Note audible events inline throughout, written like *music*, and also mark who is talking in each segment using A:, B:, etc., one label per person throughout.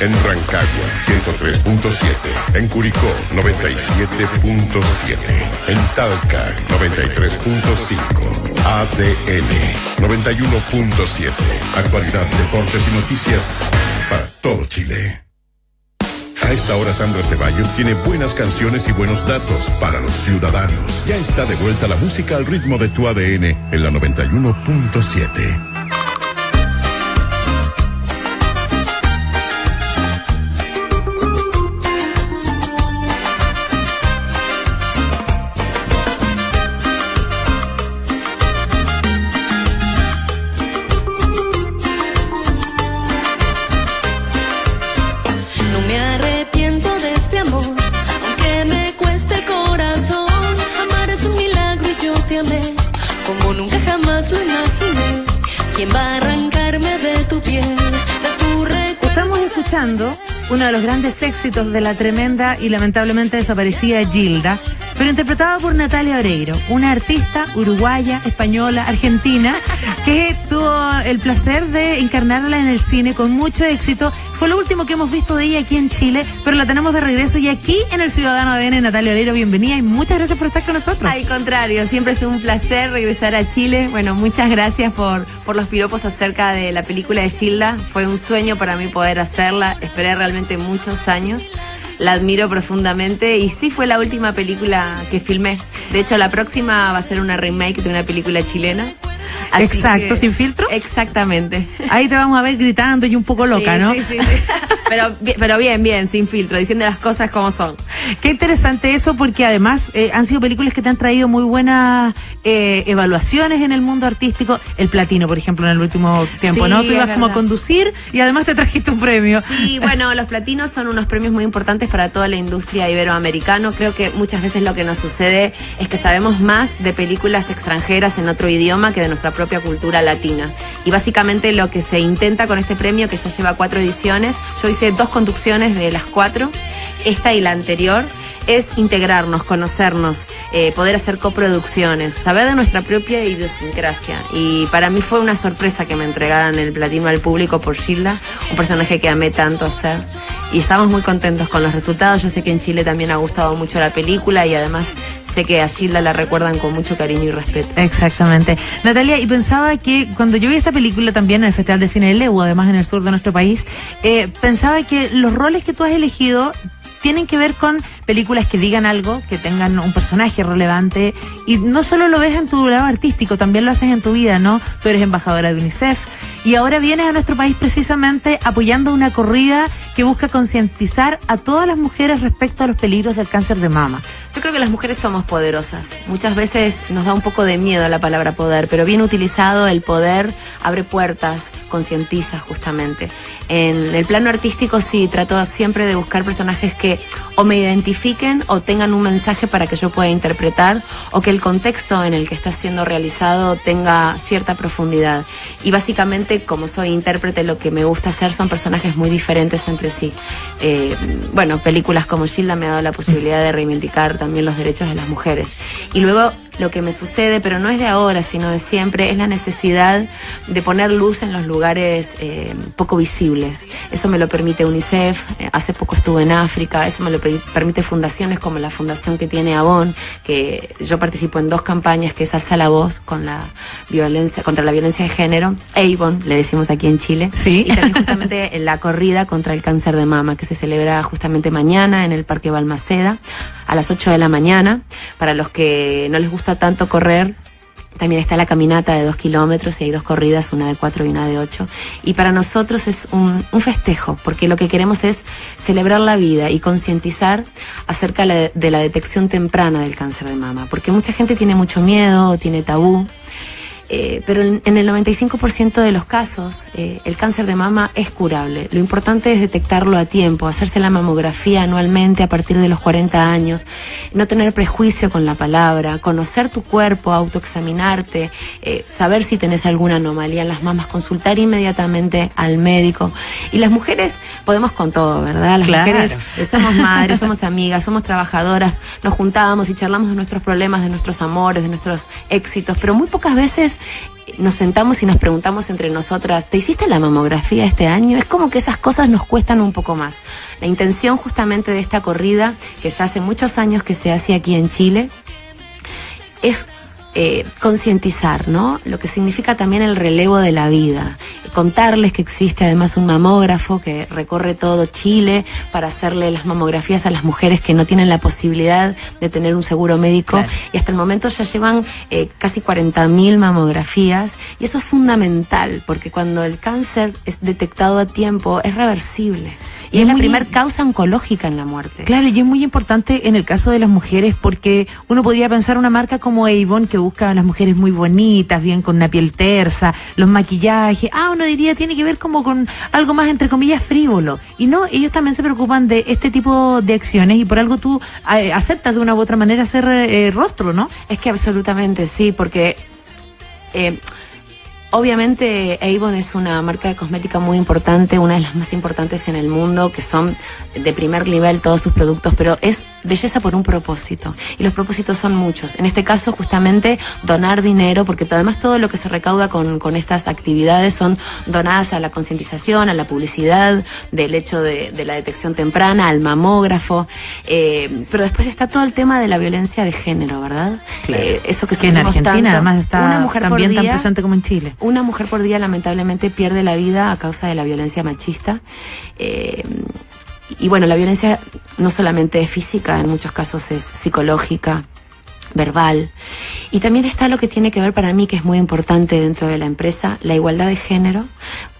A: En Rancagua 103.7. En Curicó 97.7. En Talca 93.5. ADN 91.7. Actualidad, deportes y noticias para todo Chile. A esta hora Sandra Ceballos tiene buenas canciones y buenos datos para los ciudadanos. Ya está de vuelta la música al ritmo de tu ADN en la 91.7.
B: arrancarme de tu piel, de tu recuerdo?
C: Estamos escuchando uno de los grandes éxitos de la tremenda y lamentablemente desaparecida Gilda, pero interpretada por Natalia Oreiro, una artista uruguaya, española, argentina, *laughs* que tuvo el placer de encarnarla en el cine con mucho éxito. Fue lo último que hemos visto de ella aquí en Chile, pero la tenemos de regreso y aquí en el Ciudadano ADN. Natalia Oreiro, bienvenida y muchas gracias por estar con nosotros.
D: Al contrario, siempre es un placer regresar a Chile. Bueno, muchas gracias por, por los piropos acerca de la película de Gilda. Fue un sueño para mí poder hacerla. Esperé realmente muchos años. La admiro profundamente y sí fue la última película que filmé. De hecho, la próxima va a ser una remake de una película chilena. Así
C: Exacto,
D: que-
C: sin filtro.
D: Exactamente.
C: Ahí te vamos a ver gritando y un poco loca,
D: Sí,
C: ¿no?
D: Sí, sí, sí. *laughs* Pero, pero bien, bien, sin filtro, diciendo las cosas como son.
C: Qué interesante eso porque además eh, han sido películas que te han traído muy buenas eh, evaluaciones en el mundo artístico. El platino, por ejemplo, en el último tiempo,
D: Sí,
C: ¿no? Tú ibas como a conducir y además te trajiste un premio.
D: Sí, bueno, los platinos son unos premios muy importantes para toda la industria iberoamericana. Creo que muchas veces lo que nos sucede es que sabemos más de películas extranjeras en otro idioma que de nuestra propia cultura latina. Y básicamente lo que se intenta con este premio, que ya lleva cuatro ediciones, yo hice dos conducciones de las cuatro, esta y la anterior, es integrarnos, conocernos, eh, poder hacer coproducciones, saber de nuestra propia idiosincrasia. Y para mí fue una sorpresa que me entregaran el platino al público por Gilda, un personaje que amé tanto hacer. Y estamos muy contentos con los resultados. Yo sé que en Chile también ha gustado mucho la película y además que a la recuerdan con mucho cariño y respeto.
C: Exactamente. Natalia, y pensaba que cuando yo vi esta película también en el Festival de Cine de Lewu, además en el sur de nuestro país, eh, pensaba que los roles que tú has elegido tienen que ver con películas que digan algo, que tengan un personaje relevante, y no solo lo ves en tu lado artístico, también lo haces en tu vida, ¿no? Tú eres embajadora de UNICEF y ahora vienes a nuestro país precisamente apoyando una corrida que busca concientizar a todas las mujeres respecto a los peligros del cáncer de mama.
D: Yo creo que las mujeres somos poderosas. Muchas veces nos da un poco de miedo la palabra poder, pero bien utilizado el poder abre puertas, concientiza justamente. En el plano artístico sí, trato siempre de buscar personajes que o me identifiquen o tengan un mensaje para que yo pueda interpretar o que el contexto en el que está siendo realizado tenga cierta profundidad. Y básicamente, como soy intérprete, lo que me gusta hacer son personajes muy diferentes entre sí. Eh, bueno, películas como Gilda me ha dado la posibilidad de reivindicar también los derechos de las mujeres. Y luego lo que me sucede, pero no es de ahora, sino de siempre, es la necesidad de poner luz en los lugares eh, poco visibles. Eso me lo permite UNICEF, eh, hace poco estuve en África, eso me lo pe- permite fundaciones como la fundación que tiene Avon, que yo participo en dos campañas, que es Alza la Voz con la violencia, contra la violencia de género, Avon, le decimos aquí en Chile,
C: Sí.
D: y también justamente en la corrida contra el cáncer de mama, que se celebra justamente mañana en el Parque Balmaceda a las 8 de la mañana. Para los que no les gusta tanto correr, también está la caminata de dos kilómetros y hay dos corridas, una de cuatro y una de ocho. Y para nosotros es un, un festejo, porque lo que queremos es celebrar la vida y concientizar acerca de la detección temprana del cáncer de mama, porque mucha gente tiene mucho miedo, tiene tabú. Eh, pero en, en el 95% de los casos eh, el cáncer de mama es curable. Lo importante es detectarlo a tiempo, hacerse la mamografía anualmente a partir de los 40 años, no tener prejuicio con la palabra, conocer tu cuerpo, autoexaminarte, eh, saber si tenés alguna anomalía en las mamas, consultar inmediatamente al médico. Y las mujeres podemos con todo, ¿verdad? Las
C: Claro.
D: mujeres eh, somos madres, somos amigas, somos trabajadoras, nos juntábamos y charlamos de nuestros problemas, de nuestros amores, de nuestros éxitos, pero muy pocas veces nos sentamos y nos preguntamos entre nosotras, ¿te hiciste la mamografía este año? Es como que esas cosas nos cuestan un poco más. La intención justamente de esta corrida, que ya hace muchos años que se hace aquí en Chile, es eh, concientizar, ¿no? Lo que significa también el relevo de la vida. Contarles que existe además un mamógrafo que recorre todo Chile para hacerle las mamografías a las mujeres que no tienen la posibilidad de tener un seguro médico.
C: Claro.
D: Y hasta el momento ya llevan eh, casi 40.000 mamografías. Y eso es fundamental, porque cuando el cáncer es detectado a tiempo, es reversible. Y,
C: Y
D: es, la primera causa oncológica en la muerte.
C: Claro, y es muy importante en el caso de las mujeres porque uno podría pensar una marca como Avon que busca a las mujeres muy bonitas, bien con una piel tersa, los maquillajes. Ah, uno diría tiene que ver como con algo más entre comillas frívolo. Y no, ellos también se preocupan de este tipo de acciones y por algo tú eh, aceptas de una u otra manera hacer eh, rostro, ¿no?
D: Es que absolutamente sí, porque eh, obviamente Avon es una marca de cosmética muy importante, una de las más importantes en el mundo, que son de primer nivel todos sus productos, pero es belleza por un propósito. Y los propósitos son muchos. En este caso, justamente, donar dinero, porque además todo lo que se recauda con, con estas actividades son donadas a la concientización, a la publicidad, del hecho de, de la detección temprana, al mamógrafo. eh, pero después está todo el tema de la violencia de género, ¿verdad?
C: Claro.
D: Eh, eso que
C: Que en Argentina
D: tanto.
C: además está
D: Una mujer por
C: también tan presente como en Chile.
D: Una mujer por día lamentablemente pierde la vida a causa de la violencia machista. Eh, y bueno, la violencia no solamente es física, en muchos casos es psicológica, verbal. Y también está lo que tiene que ver para mí, que es muy importante dentro de la empresa, la igualdad de género.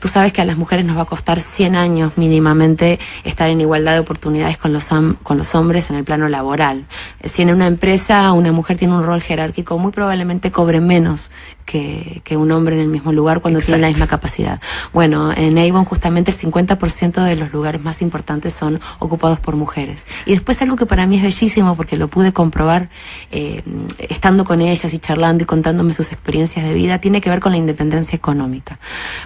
D: Tú sabes que a las mujeres nos va a costar 100 años mínimamente estar en igualdad de oportunidades con los, con los hombres en el plano laboral. Si en una empresa una mujer tiene un rol jerárquico, muy probablemente cobre menos que, que un hombre en el mismo lugar cuando tiene la misma capacidad. Bueno, en Avon justamente el 50% de los lugares más importantes son ocupados por mujeres. Y después algo que para mí es bellísimo porque lo pude comprobar eh, estando con ellas y charlando y contándome sus experiencias de vida, tiene que ver con la independencia económica.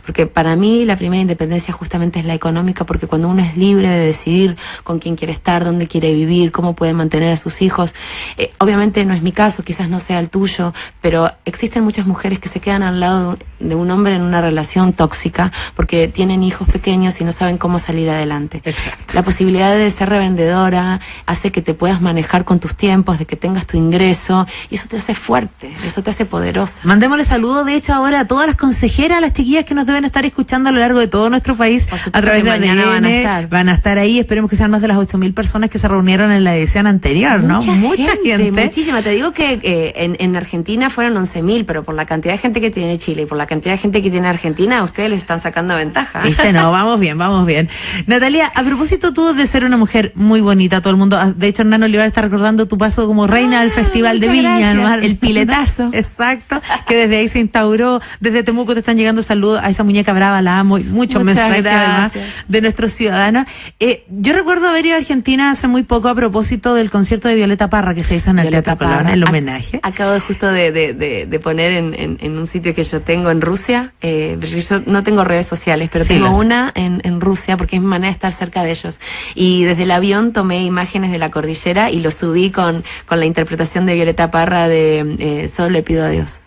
D: Porque para mí la primera independencia justamente es la económica porque cuando uno es libre de decidir con quién quiere estar, dónde quiere vivir, cómo puede mantener a sus hijos, eh, obviamente no es mi caso, quizás no sea el tuyo, pero existen muchas mujeres que se quedan al lado de un, de un hombre en una relación tóxica porque tienen hijos pequeños y no saben cómo salir adelante.
C: Exacto.
D: La posibilidad de ser revendedora hace que te puedas manejar con tus tiempos, de que tengas tu ingreso, y eso te hace fuerte, eso te hace poderosa.
C: Mandémosle saludos, de hecho, ahora a todas las consejeras, a las chiquillas que nos deben estar escuchando a lo largo de todo nuestro país a través de ADN.
D: van a estar.
C: Van a estar ahí. Esperemos que sean más de las 8.000 personas que se reunieron en la edición anterior, ¿no?
D: Mucha, gente,
C: gente.
D: Muchísima. Te digo que eh, en, en Argentina fueron 11.000, pero por la cantidad de gente que tiene Chile y por la cantidad de gente que tiene Argentina, ustedes les están sacando ventaja.
C: Viste, no, *laughs* vamos bien, vamos bien. Natalia, a propósito tú de ser una mujer muy bonita, todo el mundo, ah, de hecho Hernán Olivar está recordando tu paso como reina del
D: Ah,
C: Festival de Viña. ¿no?
D: El piletazo. *laughs*
C: Exacto, que desde ahí se instauró, desde Temuco te están llegando saludos a esa muñeca brava, la amo, y muchos
D: Muchas
C: mensajes además de nuestros ciudadanos. Eh, yo recuerdo haber ido a Argentina hace muy poco a propósito del concierto de Violeta Parra que se hizo en el
D: Violeta
C: Teatro Colón, el homenaje.
D: Acabo de justo de, de- de- de poner en, en- en un sitio que yo tengo en Rusia. eh, yo no tengo redes sociales, pero
C: Sí,
D: tengo una en, en Rusia porque es mi manera de estar cerca de ellos. Y desde el avión tomé imágenes de la cordillera y lo subí con, con la interpretación de Violeta Parra de eh, Solo le pido a Dios.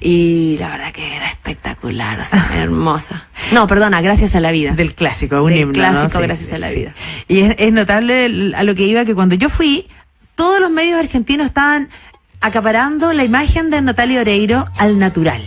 D: Y la verdad que era espectacular, o sea, *laughs* hermosa. No, perdona, gracias a la vida.
C: Del clásico, un
D: Del
C: himno.
D: clásico,
C: ¿no?
D: gracias a la vida.
C: Y es, es notable a lo que iba que cuando yo fui, todos los medios argentinos estaban acaparando la imagen de Natalia Oreiro al natural.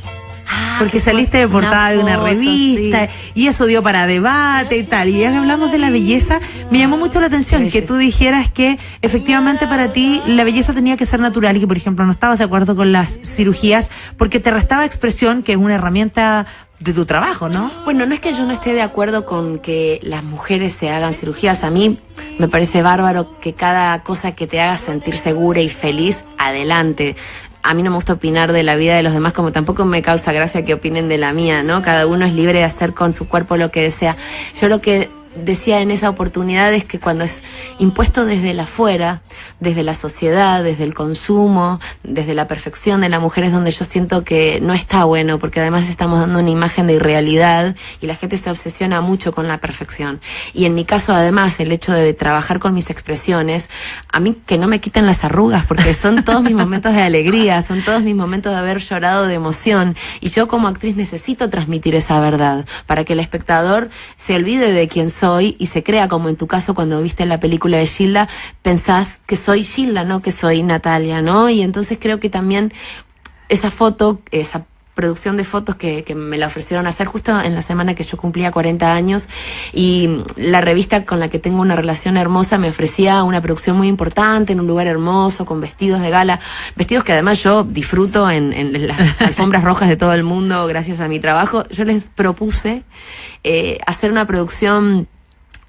C: Porque saliste de portada de una revista
D: sí.
C: y eso dio para debate y tal. Y ya que hablamos de la belleza, me llamó mucho la atención que tú dijeras que efectivamente para ti la belleza tenía que ser natural y que, por ejemplo, no estabas de acuerdo con las cirugías porque te restaba expresión, que es una herramienta de tu trabajo, ¿no?
D: Bueno, no es que yo no esté de acuerdo con que las mujeres se hagan cirugías. A mí me parece bárbaro que cada cosa que te haga sentir segura y feliz, adelante. A mí no me gusta opinar de la vida de los demás, como tampoco me causa gracia que opinen de la mía, ¿no? Cada uno es libre de hacer con su cuerpo lo que desea. Yo lo que decía en esa oportunidad es que cuando es impuesto desde la afuera, desde la sociedad, desde el consumo, desde la perfección de la mujer es donde yo siento que no está bueno, porque además estamos dando una imagen de irrealidad y la gente se obsesiona mucho con la perfección. Y en mi caso además el hecho de trabajar con mis expresiones, a mí que no me quiten las arrugas, porque son todos mis momentos de alegría, son todos mis momentos de haber llorado de emoción. Y yo como actriz necesito transmitir esa verdad para que el espectador se olvide de quién soy y se crea como en tu caso cuando viste la película de Gilda, pensás que soy Gilda, no que soy Natalia, ¿no? Y entonces creo que también esa foto, esa producción de fotos que, que, me la ofrecieron hacer justo en la semana que yo cumplía 40 años y la revista con la que tengo una relación hermosa me ofrecía una producción muy importante en un lugar hermoso con vestidos de gala, vestidos que además yo disfruto en, en las *laughs* alfombras rojas de todo el mundo gracias a mi trabajo. Yo les propuse eh, hacer una producción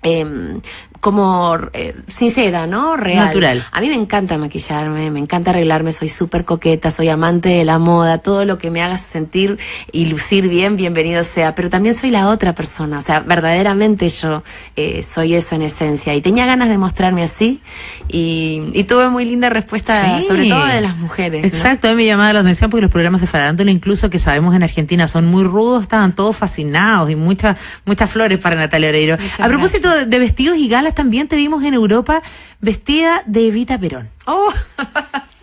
D: eh, como eh, sincera, ¿no? Real.
C: Natural.
D: A mí me encanta maquillarme, me encanta arreglarme, soy súper coqueta, soy amante de la moda, todo lo que me haga sentir y lucir bien, bienvenido sea, pero también soy la otra persona, o sea, verdaderamente yo eh, soy eso en esencia y tenía ganas de mostrarme así y, y tuve muy linda respuesta,
C: Sí.
D: sobre todo de las mujeres. ¿no?
C: Exacto, a mí me llamaba la atención porque los programas de farándula, incluso que sabemos en Argentina son muy rudos, estaban todos fascinados y muchas muchas flores para Natalia Oreiro.
D: Muchas
C: A propósito de vestidos y galas, también te vimos en Europa vestida de Evita Perón.
D: Oh.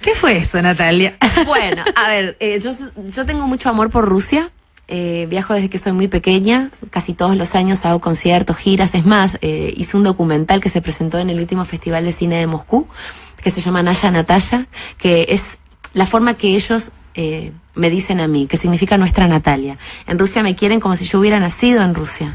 C: ¿Qué fue eso, Natalia?
D: Bueno, a ver, eh, yo, yo tengo mucho amor por Rusia. Eh, viajo desde que soy muy pequeña, casi todos los años hago conciertos, giras. Es más, eh, hice un documental que se presentó en el último Festival de Cine de Moscú, que se llama Naya Natalia, que es la forma que ellos eh, me dicen a mí, que significa nuestra Natalia. En Rusia me quieren como si yo hubiera nacido en Rusia.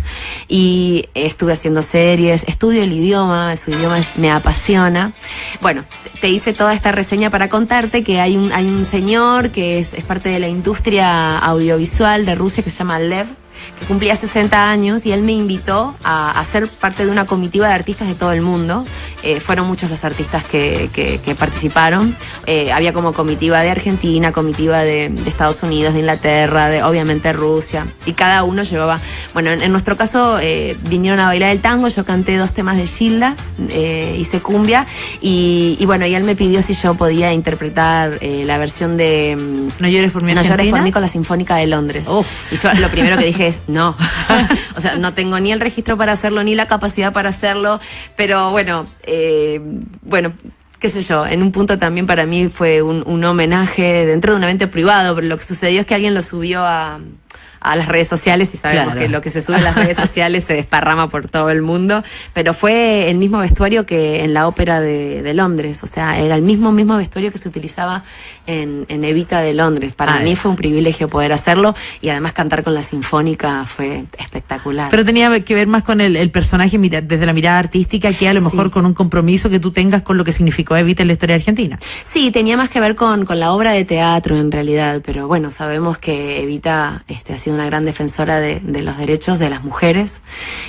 D: Y estuve haciendo series, estudio el idioma, su idioma me apasiona. Bueno, te hice toda esta reseña para contarte que hay un, hay un señor que es, es parte de la industria audiovisual de Rusia que se llama Lev que cumplía 60 años y él me invitó a, a ser parte de una comitiva de artistas de todo el mundo. Eh, fueron muchos los artistas que, que- que participaron. Eh, había como comitiva de Argentina, comitiva de, de Estados Unidos, de Inglaterra, de obviamente Rusia. Y cada uno llevaba, bueno, en, en nuestro caso eh, vinieron a bailar el tango, yo canté dos temas de Gilda, hice cumbia y, y bueno, y él me pidió si yo podía interpretar la versión de... mm,
C: No llores por mi
D: no llores por mí con la Sinfónica de Londres.
C: Oh.
D: Y yo lo primero que dije es *laughs* no. *laughs* o sea, no tengo ni el registro para hacerlo, ni la capacidad para hacerlo. Pero bueno, eh, bueno, qué sé yo, en un punto también para mí fue un, un homenaje dentro de un evento privado, pero lo que sucedió es que alguien lo subió a a las redes sociales y sabemos
C: Claro.
D: que lo que se sube a las redes *laughs* sociales se desparrama por todo el mundo, pero fue el mismo vestuario que en la ópera de, de Londres, o sea, era el mismo mismo vestuario que se utilizaba en, en Evita de Londres. Para
C: Ay.
D: mí fue un privilegio poder hacerlo y además cantar con la sinfónica fue espectacular.
C: Pero tenía que ver más con el, el personaje desde la mirada artística que a lo
D: Sí.
C: mejor con un compromiso que tú tengas con lo que significó Evita en la historia argentina.
D: Sí, tenía más que ver con, con la obra de teatro en realidad, pero bueno, sabemos que Evita este, ha sido una gran defensora de, los derechos de las mujeres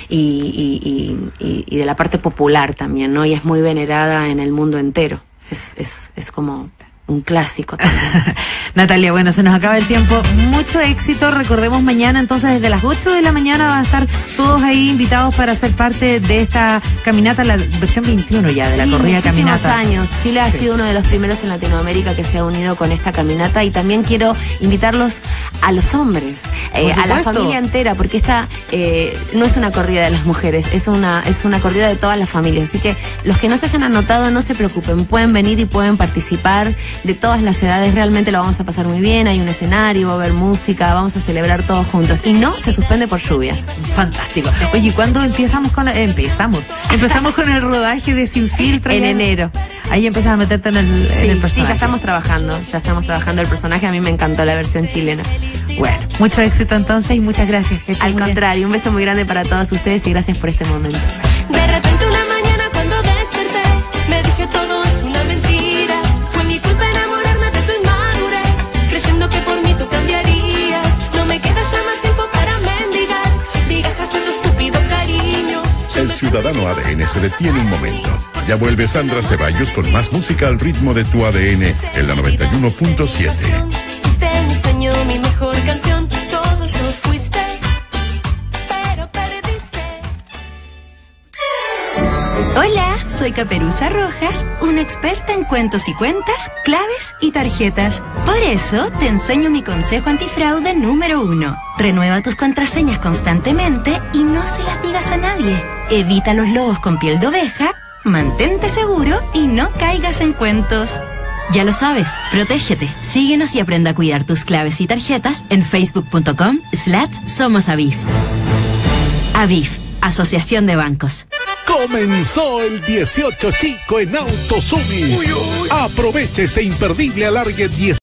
D: y- y de la parte popular también, ¿no? Y es muy venerada en el mundo entero. Es, es, es como un clásico también. *laughs*
C: Natalia, bueno, se nos acaba el tiempo. Mucho éxito. Recordemos mañana, entonces, desde las 8 de la mañana van a estar todos ahí invitados para ser parte de esta caminata, la versión 21 ya, de la
D: Sí,
C: corrida
D: muchísimos
C: caminata.
D: años. Chile ha
C: Sí.
D: sido uno de los primeros en Latinoamérica que se ha unido con esta caminata y también quiero invitarlos a los hombres, eh, a la familia entera, porque esta eh, no es una corrida de las mujeres, es una, es una corrida de todas las familias. Así que los que no se hayan anotado, no se preocupen, pueden venir y pueden participar de todas las edades, realmente lo vamos a pasar muy bien, hay un escenario, va a haber música, vamos a celebrar todos juntos y no se suspende por lluvia.
C: Fantástico. Oye, ¿y cuándo empezamos con eh, empezamos? Empezamos con el rodaje de Sin Filtro.
D: En
C: ya?
D: enero.
C: Ahí empiezas a meterte en el, en el
D: Sí, sí,
C: personaje.
D: ya estamos trabajando, ya estamos trabajando el personaje, a mí me encantó la versión chilena.
C: Bueno, mucho éxito entonces y muchas gracias.
D: Al
C: bien.
D: contrario, un beso muy grande para todos ustedes y gracias por este momento.
B: De repente una
A: ciudadano ADN se detiene un momento. Ya vuelve Sandra Ceballos con más música al ritmo de tu ADN en la 91.7.
B: Fuiste mi sueño, mi mejor canción, todo eso fuiste,
E: soy Caperuza Rojas, una experta en cuentos y cuentas, claves y tarjetas. Por eso te enseño mi consejo antifraude número uno. Renueva tus contraseñas constantemente y no se las digas a nadie. Evita los lobos con piel de oveja, mantente seguro y no caigas en cuentos.
F: Ya lo sabes, protégete. Síguenos y aprenda a cuidar tus claves y tarjetas en facebook.com slash somos Avif. Asociación de Bancos.
G: Comenzó el 18 chico en Autosumi. Aprovecha este imperdible alargue 10